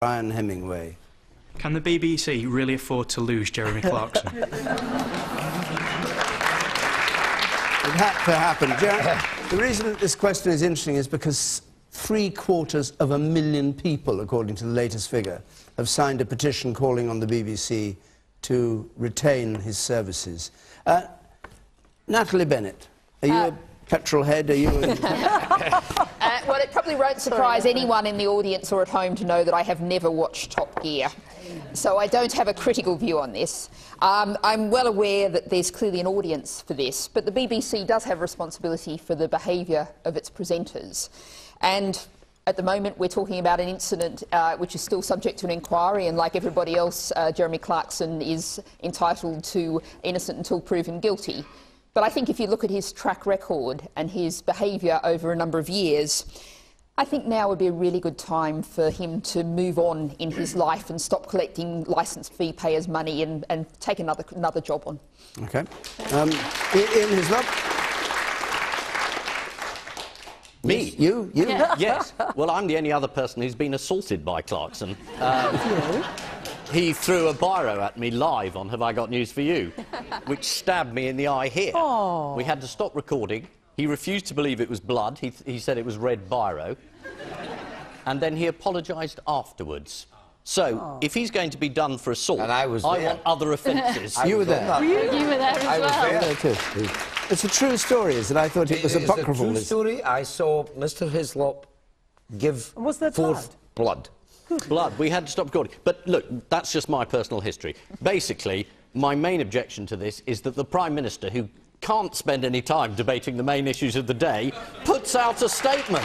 Brian Hemingway. Can the BBC really afford to lose Jeremy Clarkson? It had to happen. Jer- the reason that this question is interesting is because three quarters of a million people, according to the latest figure, have signed a petition calling on the BBC to retain his services. Uh, Natalie Bennett, are you Uh, a petrol head? Are you? Uh, well, it probably won't surprise anyone in the audience or at home to know that I have never watched Top Gear. So I don't have a critical view on this. Um, I'm well aware that there's clearly an audience for this, but the BBC does have responsibility for the behaviour of its presenters. And at the moment, we're talking about an incident uh, which is still subject to an inquiry, and like everybody else, uh, Jeremy Clarkson is entitled to innocent until proven guilty. But I think if you look at his track record and his behaviour over a number of years, I think now would be a really good time for him to move on in his life and stop collecting licence fee payers' money and, and take another, another job on. Okay. Um, I- Ian Hislop? Me? You? You? Yes. Well, I'm the only other person who's been assaulted by Clarkson. Uh, he threw a biro at me live on Have I Got News for You, which stabbed me in the eye here. We had to stop recording. He refused to believe it was blood. He, he said it was red biro. And then he apologised afterwards. So, if he's going to be done for assault, And I was I there. want other offences. You were there. You were there as I was well. there. There too. It's a true story, is it? I thought it was It's apocryphal. a true story. I saw Mr. Hislop give Was there forth blood. Blood. We had to stop recording. But look, that's just my personal history. Basically, my main objection to this is that the Prime Minister, who can't spend any time debating the main issues of the day, puts out a statement.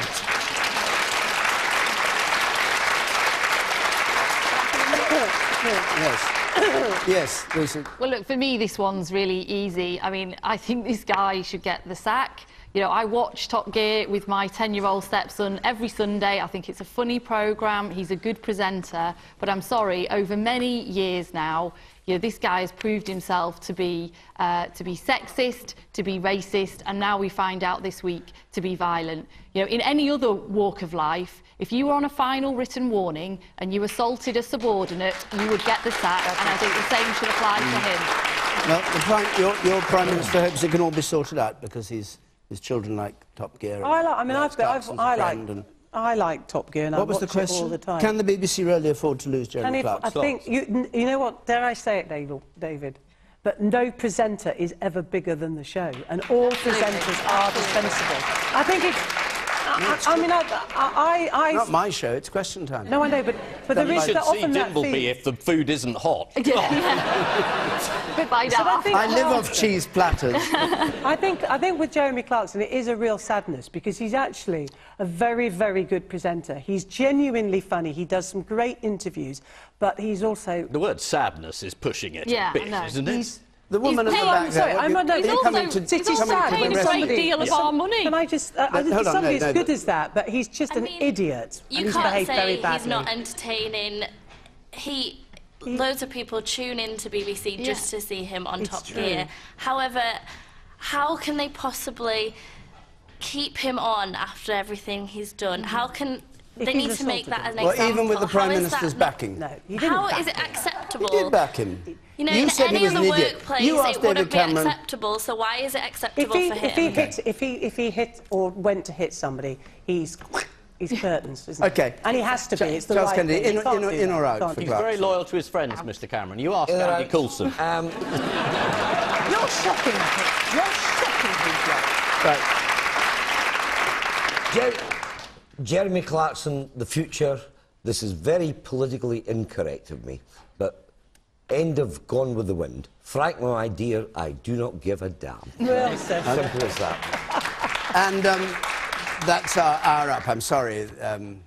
Yes. yes. there's a- Well, look, for me, this one's really easy. I mean, I think this guy should get the sack. You know, I watch Top Gear with my 10-year-old stepson every Sunday. I think it's a funny programme. He's a good presenter. But I'm sorry, over many years now, you know, this guy has proved himself to be, uh, to be sexist, to be racist, and now we find out this week to be violent. You know, in any other walk of life, if you were on a final written warning and you assaulted a subordinate, you would get the sack, and I think the same should apply to him. Well, the prime, your, your Prime Minister hopes it can all be sorted out because his, his children like Top Gear. and I like. I mean, Rex I've got. I've, Clarkson's a I like. and- I like Top Gear, and I What was watch the question? it all the time. Can the BBC really afford to lose Jeremy if, I think you, you know what? Dare I say it, David? David? But no presenter is ever bigger than the show, and all presenters are dispensable. I think it's. I, I, I mean, I, I, I, Not my show, it's question time. no, I know, but but there You is should that see often that Dimbleby fee- if the food isn't hot. Find But I out. think I live off cheese platters. I think, I think with Jeremy Clarkson, it is a real sadness because he's actually a very, very good presenter. He's genuinely funny. He does some great interviews, but he's also. The word sadness is pushing it Yeah, a bit, I know. isn't it? He's, The woman He's at the paying- back sorry, there. what I'm you- not- are he's you also- coming to, he's also paying the a great deal of our money. Can I just. Uh, I But think hold on, somebody no, as no, good as that, but he's just I an mean, idiot. You can't say he's not entertaining. He, loads of people tune in to BBC just to see him on It's Top true. Gear. However, how can they possibly keep him on after everything he's done? How can If they need to make that assaulted an Well, example? even with the Prime Minister's backing. No, he didn't. How back is it acceptable? You did back him. You know, you in said any he was other an idiot. workplace, you it asked wouldn't David be Cameron. acceptable. So why is it If acceptable he, for him? if he hit, if he, if he hit or went to hit somebody, he's, he's curtains, isn't he? Okay. And he has to be. It's the Charles right Kennedy, thing. in- in- in or out Can't for do He's that. very loyal to his friends, Mr Cameron. You ask In or Andy out? Coulson. Um, You're shocking. You're shocking. Heath Right. Jer- Jeremy Clarkson, the future. This is very politically incorrect of me, but end of Gone with the Wind. Frank, my dear, I do not give a damn. Well said. Simple as that. And um, that's our hour up. I'm sorry. Um,